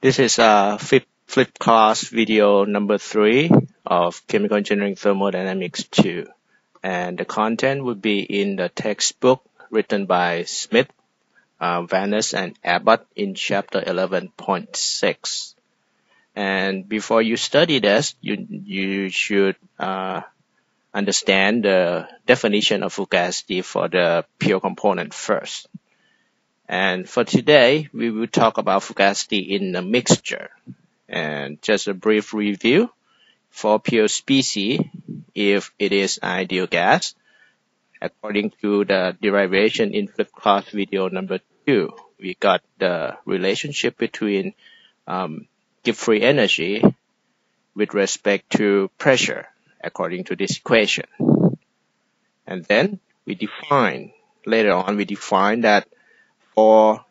This is a flip, flip class video number three of Chemical Engineering Thermodynamics 2. And the content would be in the textbook written by Smith, uh, Van Ness, and Abbott in chapter 11.6. And before you study this, you, you should uh, understand the definition of fugacity for the pure component first. And for today, we will talk about fugacity in a mixture. And just a brief review. For pure species, if it is ideal gas, according to the derivation in flip class video number two, we got the relationship between um, Gibbs-free energy with respect to pressure according to this equation. And then we define, later on we define that for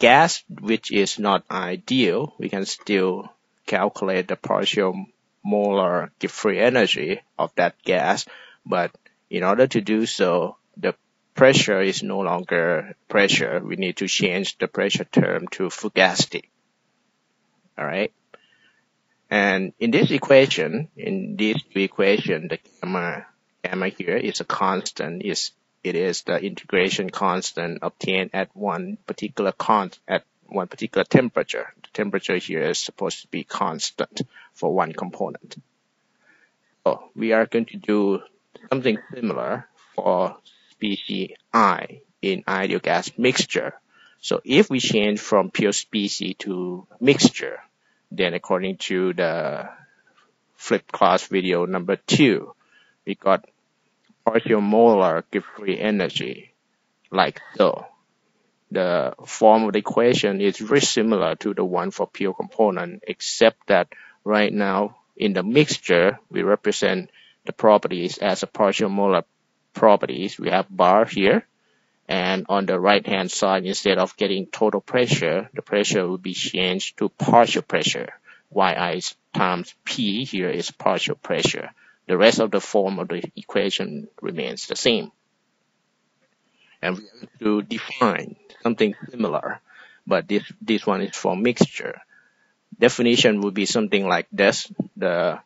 gas which is not ideal, we can still calculate the partial molar Gibbs-free energy of that gas. But in order to do so, the pressure is no longer pressure. We need to change the pressure term to fugacity. All right. And in this equation, in this equation, the gamma, gamma here is a constant, is it is the integration constant obtained at one particular con at one particular temperature. The temperature here is supposed to be constant for one component. So we are going to do something similar for species I in ideal gas mixture. So if we change from pure species to mixture, then according to the flip class video number two, we got partial molar Gibbs-free energy like so. The form of the equation is very similar to the one for pure component, except that right now in the mixture, we represent the properties as a partial molar properties. We have bar here, and on the right hand side, instead of getting total pressure, the pressure will be changed to partial pressure. Yi times P here is partial pressure. The rest of the form of the equation remains the same. And we have to define something similar, but this, this one is for mixture. Definition would be something like this. The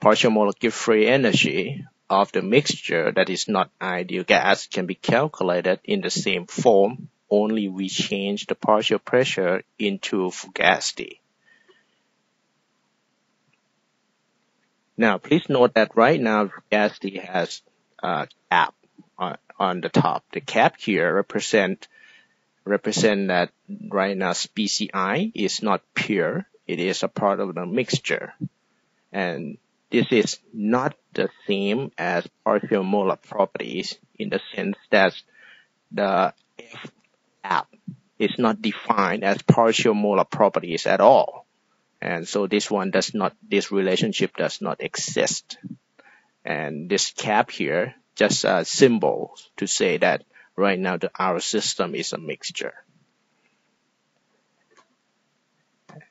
partial molar free energy of the mixture that is not ideal gas can be calculated in the same form, only we change the partial pressure into fugacity. Now, please note that right now fugacity has a cap on, on the top. The cap here represent represent that right now species is not pure. It is a part of the mixture. And this is not the same as partial molar properties in the sense that the f hat is not defined as partial molar properties at all. And so this one does not, this relationship does not exist. And this cap here, just a symbol to say that right now the, our system is a mixture.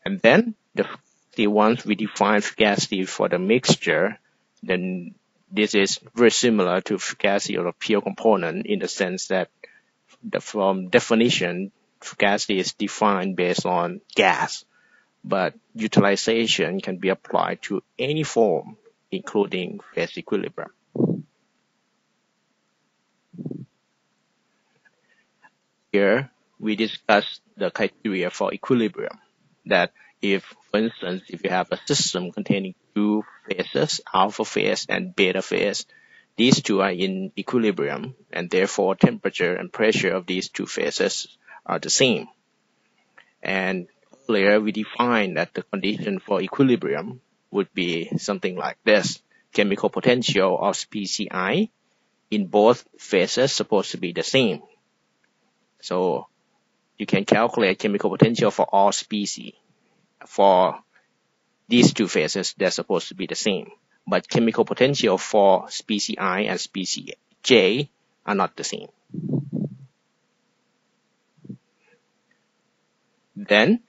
And then the, the once we define fugacity for the mixture, then this is very similar to fugacity of a pure component in the sense that the, from definition, fugacity is defined based on gas but utilization can be applied to any form, including phase equilibrium. Here, we discuss the criteria for equilibrium. That if, for instance, if you have a system containing two phases, alpha phase and beta phase, these two are in equilibrium, and therefore temperature and pressure of these two phases are the same. And earlier, we defined that the condition for equilibrium would be something like this. Chemical potential of species I in both phases supposed to be the same. So you can calculate chemical potential for all species. For these two phases, they're supposed to be the same. But chemical potential for species I and species J are not the same. Then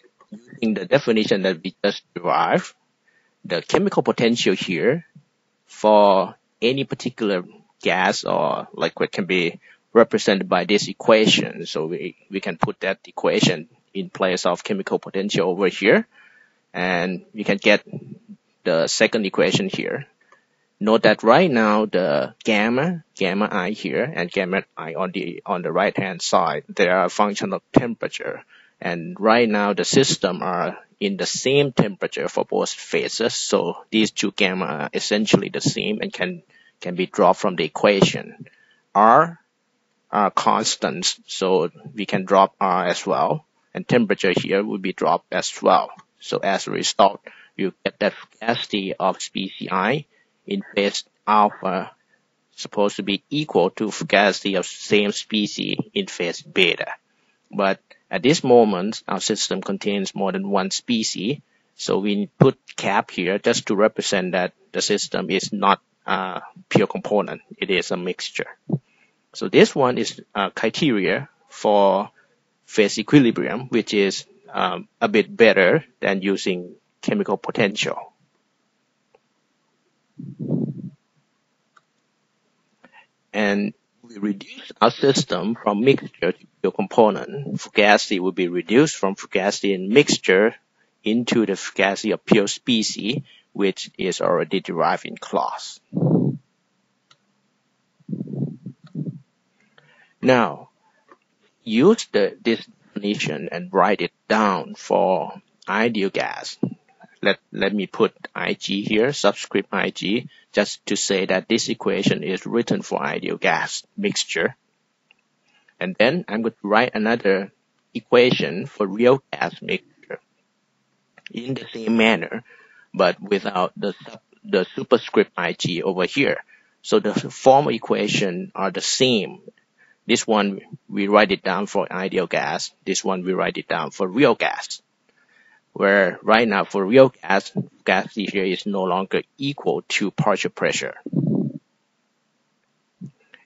using the definition that we just derived, the chemical potential here for any particular gas or liquid can be represented by this equation. So we, we can put that equation in place of chemical potential over here. And we can get the second equation here. Note that right now the gamma, gamma i here and gamma i on the, on the right hand side, they are a function of temperature. And right now the system are in the same temperature for both phases. So these two gamma are essentially the same and can, can be dropped from the equation. R are constants, so we can drop R as well. And temperature here will be dropped as well. So as a result, you get that fugacity of species i in phase alpha supposed to be equal to fugacity of same species in phase beta. But at this moment, our system contains more than one species, so we put cap here just to represent that the system is not a pure component, it is a mixture. So this one is a criteria for phase equilibrium, which is um, a bit better than using chemical potential. And we reduce our system from mixture to pure component. Fugacity will be reduced from fugacity in mixture into the fugacity of pure species, which is already derived in class. Now, use the, this definition and write it down for ideal gas. Let, let me put Ig here, subscript Ig, just to say that this equation is written for ideal gas mixture. And then I'm going to write another equation for real gas mixture in the same manner, but without the, the superscript Ig over here. So the form equation are the same this one, we write it down for ideal gas. This one, we write it down for real gas. Where right now for real gas, gas here is no longer equal to partial pressure.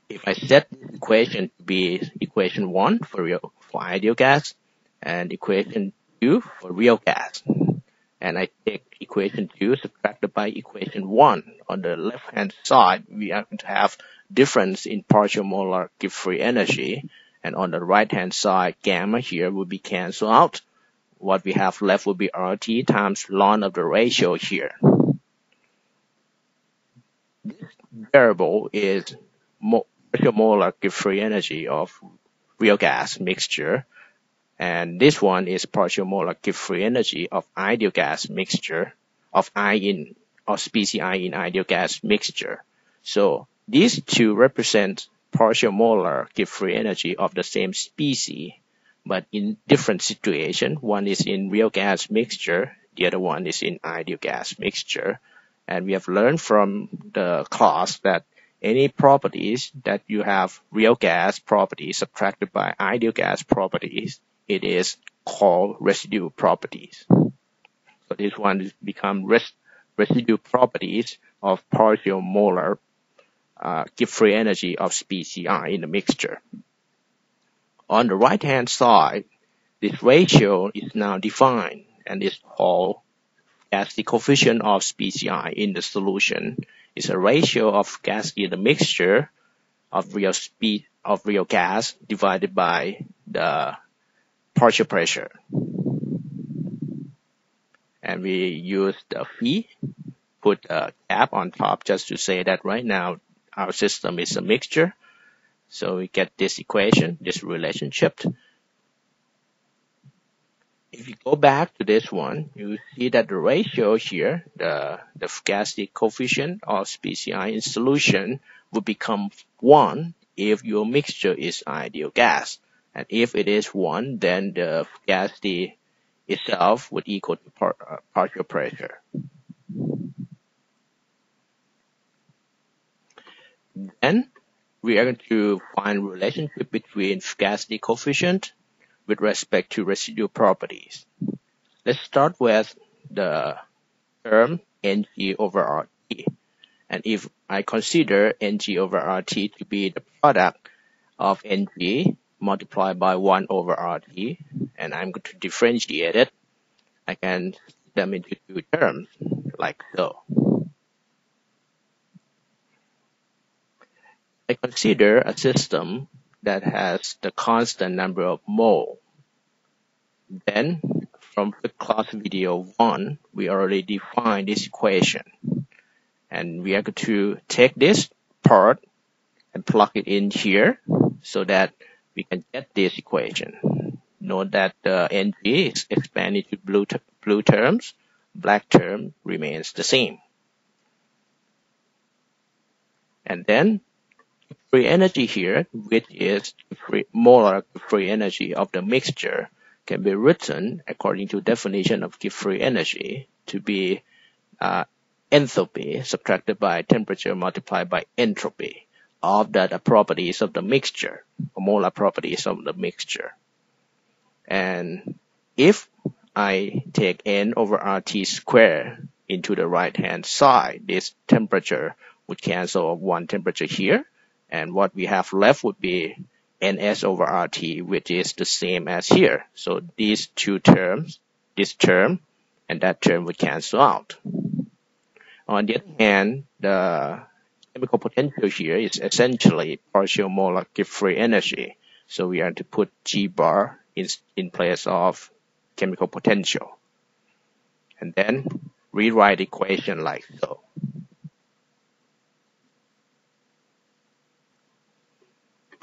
If I set this equation to be equation one for real, for ideal gas and equation two for real gas, and I take equation 2 subtracted by equation 1. On the left hand side, we are going to have difference in partial molar free energy. And on the right hand side, gamma here will be cancelled out. What we have left will be RT times ln of the ratio here. This variable is partial molar free energy of real gas mixture and this one is partial molar free energy of ideal gas mixture of I in of species I in ideal gas mixture. So these two represent partial molar free energy of the same species, but in different situation. One is in real gas mixture, the other one is in ideal gas mixture. And we have learned from the class that any properties that you have real gas properties subtracted by ideal gas properties it is called residue properties. So this one become res properties of partial molar uh, Gibbs free energy of species I in the mixture. On the right hand side, this ratio is now defined and is called as the coefficient of species in the solution. It's a ratio of gas in the mixture of real speed of real gas divided by the partial pressure. And we use the phi, put a cap on top just to say that right now our system is a mixture. So we get this equation, this relationship. If you go back to this one, you see that the ratio here, the, the fugacity coefficient of species I in solution will become 1 if your mixture is ideal gas. And if it is 1, then the fugacity itself would equal to par uh, partial pressure. Then we are going to find relationship between fugacity coefficient with respect to residual properties. Let's start with the term Ng over RT. And if I consider Ng over RT to be the product of Ng multiplied by 1 over RT, and I'm going to differentiate it. I can them into two terms, like so. I consider a system that has the constant number of mole. Then from the class video 1, we already defined this equation. And we are going to take this part and plug it in here so that we can get this equation. Note that the NG is expanded to blue, blue terms, black term remains the same. And then free energy here, which is free, molar free energy of the mixture, can be written according to definition of free energy to be uh, enthalpy subtracted by temperature multiplied by entropy of the properties of the mixture, molar properties of the mixture. And if I take n over RT squared into the right hand side, this temperature would cancel one temperature here. And what we have left would be ns over rt, which is the same as here. So these two terms, this term and that term would cancel out. On the other hand, the chemical potential here is essentially partial molar Gibbs free energy. So we are to put G bar in, in place of chemical potential. And then rewrite the equation like so.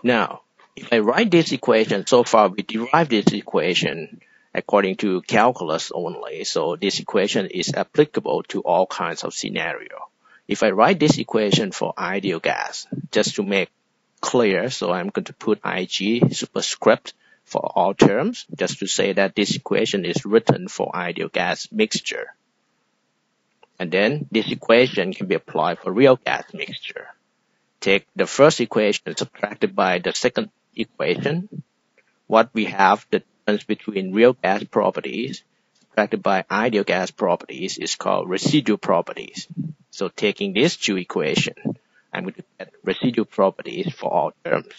Now, if I write this equation, so far we derived this equation according to calculus only. So this equation is applicable to all kinds of scenario. If I write this equation for ideal gas, just to make clear, so I'm going to put IG superscript for all terms, just to say that this equation is written for ideal gas mixture. And then this equation can be applied for real gas mixture. Take the first equation subtracted by the second equation, what we have the difference between real gas properties subtracted by ideal gas properties is called residual properties. So taking these two equations, I'm going to get residual properties for all terms.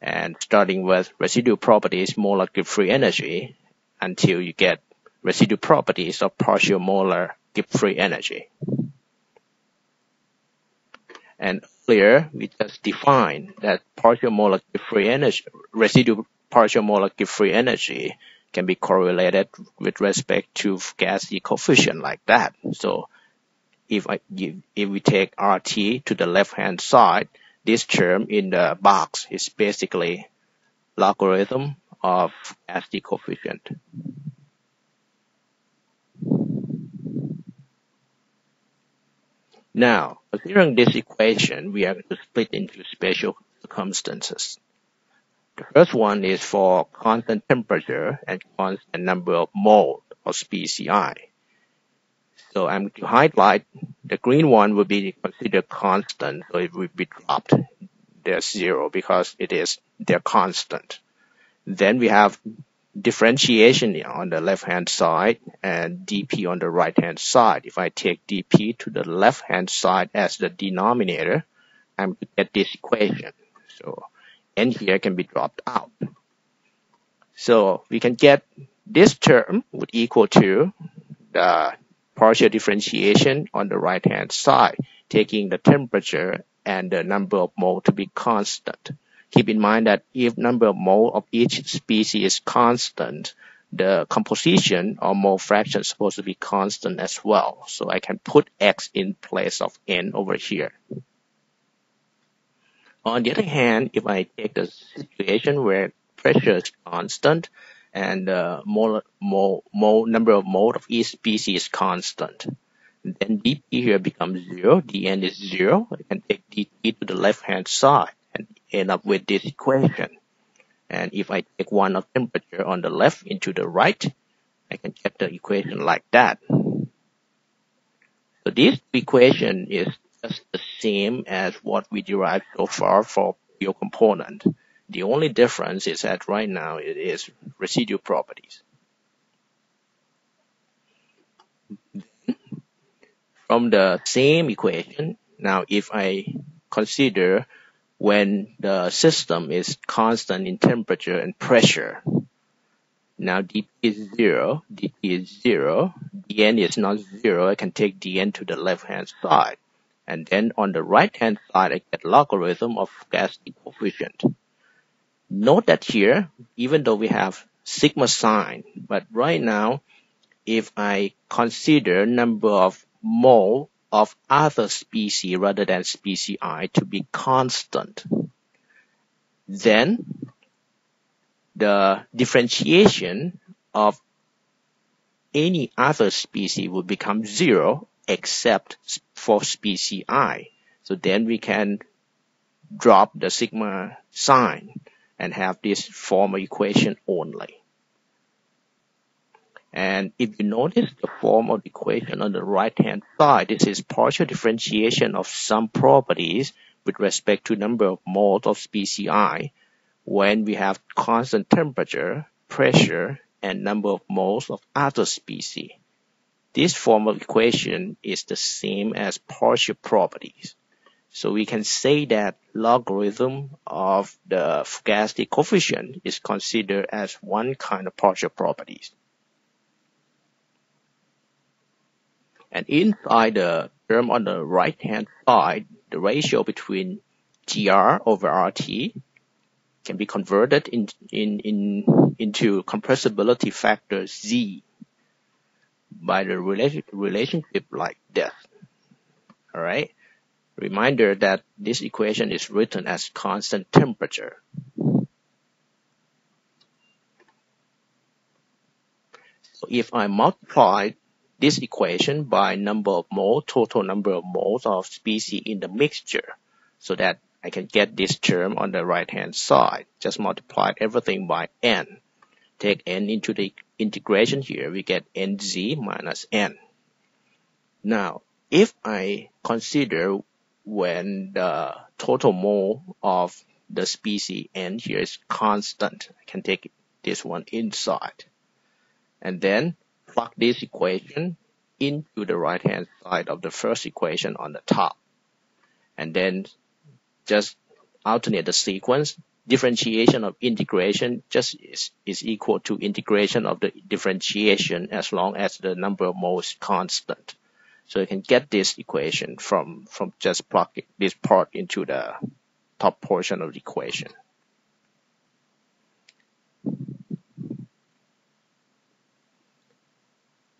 And starting with residual properties molar Gibbs free energy until you get residual properties of partial molar Gibbs free energy. And earlier, we just defined that partial molar free energy, residual partial molar free energy can be correlated with respect to gas coefficient like that. So if I if we take RT to the left hand side, this term in the box is basically logarithm of gas coefficient. Now, considering this equation, we are going to split into special circumstances. The first one is for constant temperature and constant number of mole or species I. So I'm going to highlight the green one will be considered constant, so it will be dropped. There's zero because it is they're constant. Then we have differentiation on the left hand side and dp on the right hand side. If I take dp to the left hand side as the denominator, I'm to get this equation. So n here can be dropped out. So we can get this term would equal to the partial differentiation on the right hand side, taking the temperature and the number of mole to be constant. Keep in mind that if number of mole of each species is constant, the composition or mole fraction is supposed to be constant as well. So I can put x in place of n over here. On the other hand, if I take the situation where pressure is constant and the mole, mole, mole, number of mole of each species is constant, then dp here becomes zero, dn is zero. I can take dt to the left hand side end up with this equation. And if I take one of temperature on the left into the right, I can get the equation like that. So this equation is just the same as what we derived so far for your component. The only difference is that right now it is residual properties. From the same equation, now if I consider when the system is constant in temperature and pressure. Now dp is zero, dp is zero, dn is not zero, I can take dn to the left hand side. And then on the right hand side, I get logarithm of gas coefficient. Note that here, even though we have sigma sign. But right now, if I consider number of mole of other species rather than species I to be constant, then the differentiation of any other species will become zero except for species I. So then we can drop the sigma sign and have this formal equation only. And if you notice the form of the equation on the right hand side, this is partial differentiation of some properties with respect to number of moles of species I when we have constant temperature, pressure, and number of moles of other species. This form of equation is the same as partial properties. So we can say that logarithm of the Fugacity coefficient is considered as one kind of partial properties. And inside the term on the right hand side, the ratio between GR over RT can be converted in, in, in, into compressibility factor Z by the relation, relationship like this. All right. Reminder that this equation is written as constant temperature. So if I multiply this equation by number of moles, total number of moles of species in the mixture, so that I can get this term on the right hand side. Just multiply everything by n. Take n into the integration here, we get nz minus n. Now, if I consider when the total mole of the species n here is constant, I can take this one inside. And then plug this equation into the right hand side of the first equation on the top. And then just alternate the sequence. Differentiation of integration just is, is equal to integration of the differentiation as long as the number of moles constant. So you can get this equation from, from just plugging this part into the top portion of the equation.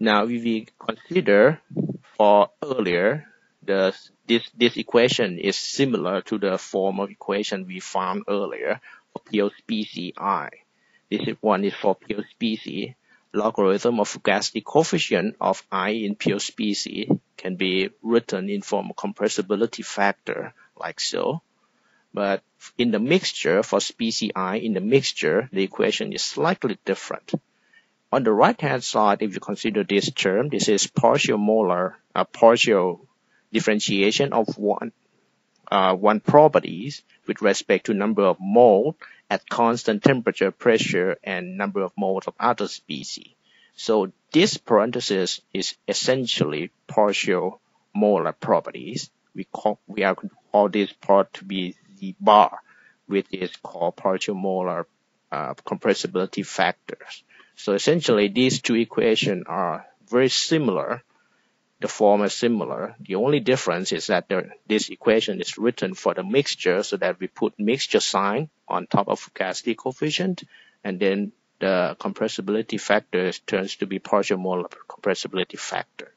Now, if we consider for earlier, the, this, this equation is similar to the form of equation we found earlier for pure species I. This one is for pure species. Logarithm of Fugacity coefficient of I in pure species can be written in form of compressibility factor like so. But in the mixture for species I in the mixture, the equation is slightly different. On the right-hand side, if you consider this term, this is partial molar, uh, partial differentiation of one, uh, one properties with respect to number of moles at constant temperature, pressure, and number of moles of other species. So this parenthesis is essentially partial molar properties. We call, we are call this part to be the bar, which is called partial molar uh, compressibility factors. So essentially, these two equations are very similar. The form is similar. The only difference is that the, this equation is written for the mixture so that we put mixture sign on top of Fugacity coefficient, and then the compressibility factor turns to be partial molar compressibility factor.